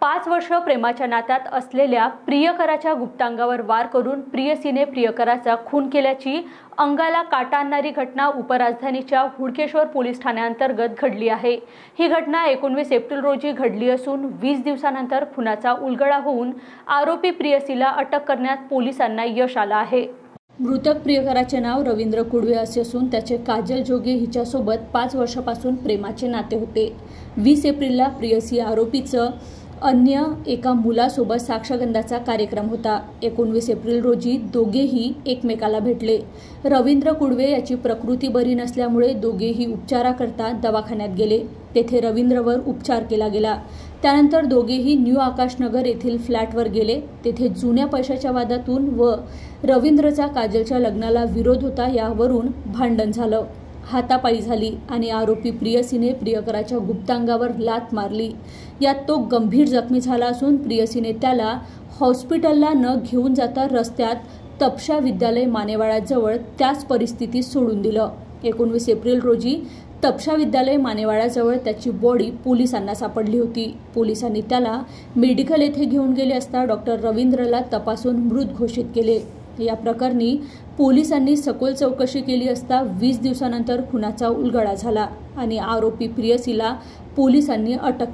पाच वर्ष प्रेमाच्या नात्यात असलेल्या प्रियकराच्या गुप्तांगावर वार करून प्रियसीने प्रियकराचा खून केल्याची अंगाला काटा आणणारी घटना उपराजधानीच्या हुडकेश्वर पोलीस ठाण्याअंतर्गत घडली आहे. ही घटना एकोणवीस एप्रिल रोजी घडली असून वीस दिवसानंतर खुनाचा उलगडा होऊन आरोपी प्रियसीला अटक करण्यात पोलिसांना यश आलं आहे. मृतक प्रियकराचे नाव रवींद्र कुडवे असे असून त्याचे काजल जोगे हिच्यासोबत पाच वर्षापासून प्रेमाचे नाते होते. वीस एप्रिलला प्रियसी आरोपीचं अन्य एका मुलासोबत साक्षगंधाचा कार्यक्रम होता. एकोणवीस एप्रिल रोजी दोघेही एकमेकाला भेटले. रवींद्र कुडवे याची प्रकृती बरी नसल्यामुळे दोघेही उपचाराकरता दवाखान्यात गेले. तेथे रवींद्रवर उपचार केला गेला. त्यानंतर दोघेही न्यू आकाशनगर येथील फ्लॅटवर गेले. तेथे जुन्या पैशाच्या वादातून व रवींद्रचा काजलच्या लग्नाला विरोध होता यावरून भांडण झालं. हातापायी झाली आणि आरोपी प्रियसीने प्रियकराच्या गुप्तांगावर लात मारली. यात तो गंभीर जखमी झाला असून प्रियसीने त्याला हॉस्पिटलला न घेऊन जाता रस्त्यात तपशा विद्यालय मानेवाड्याजवळ त्याच परिस्थितीत सोडून दिलं. एकोणवीस एप्रिल रोजी तपशा विद्यालय मानेवाड्याजवळ त्याची बॉडी पोलिसांना सापडली होती. पोलिसांनी त्याला मेडिकल येथे घेऊन गेले असता डॉक्टर रवींद्रला तपासून मृत घोषित केले. या प्रकरणी पोलिसांनी सखोल चौकशी केली असता वीस दिवसानंतर खुनाचा उलगडा झाला आणि आरोपी प्रियसीला पोलिसांनी अटक